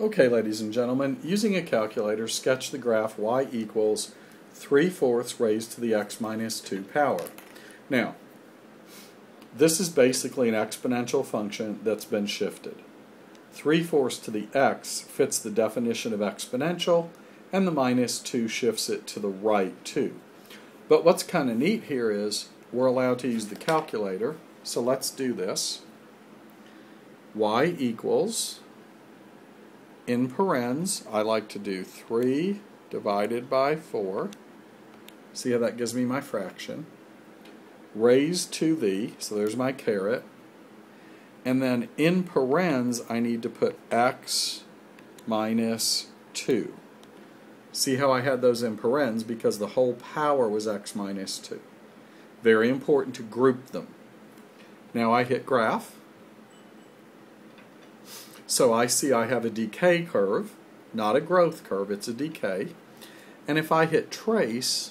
Okay, ladies and gentlemen, using a calculator, sketch the graph y equals 3 fourths raised to the x minus 2 power. Now, this is basically an exponential function that's been shifted. 3 fourths to the x fits the definition of exponential, and the minus 2 shifts it to the right 2. But what's kind of neat here is we're allowed to use the calculator, so let's do this. y equals in parens, I like to do 3 divided by 4. See how that gives me my fraction. Raised to the, so there's my caret. And then in parens, I need to put x minus 2. See how I had those in parens because the whole power was x minus 2. Very important to group them. Now I hit graph. So I see I have a decay curve, not a growth curve, it's a decay. And if I hit trace,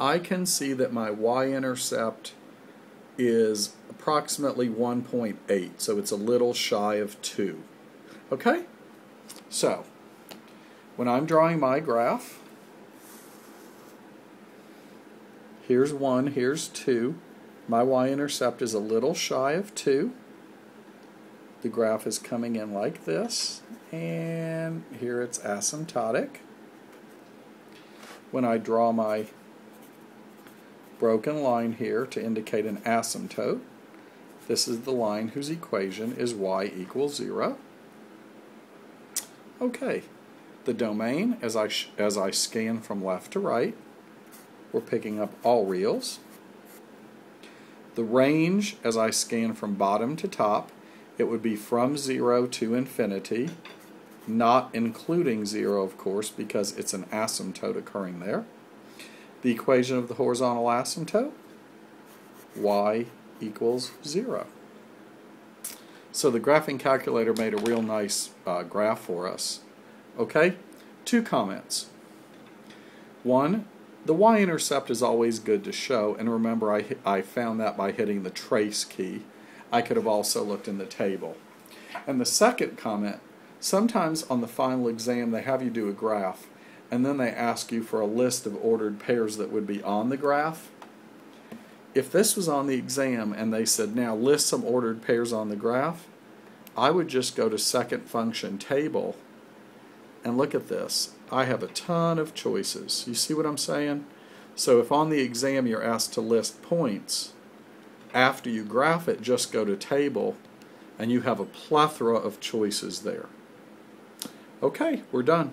I can see that my y-intercept is approximately 1.8, so it's a little shy of 2. Okay? So, when I'm drawing my graph, here's 1, here's 2. My y-intercept is a little shy of 2 the graph is coming in like this, and here it's asymptotic. When I draw my broken line here to indicate an asymptote, this is the line whose equation is y equals 0. Okay, the domain, as I, as I scan from left to right, we're picking up all reals. The range, as I scan from bottom to top, it would be from 0 to infinity, not including 0, of course, because it's an asymptote occurring there. The equation of the horizontal asymptote, y equals 0. So the graphing calculator made a real nice uh, graph for us. Okay, two comments. One, the y-intercept is always good to show, and remember I, I found that by hitting the trace key. I could have also looked in the table. And the second comment, sometimes on the final exam they have you do a graph and then they ask you for a list of ordered pairs that would be on the graph. If this was on the exam and they said now list some ordered pairs on the graph, I would just go to second function table and look at this. I have a ton of choices. You see what I'm saying? So if on the exam you're asked to list points, after you graph it, just go to table and you have a plethora of choices there. Okay, we're done.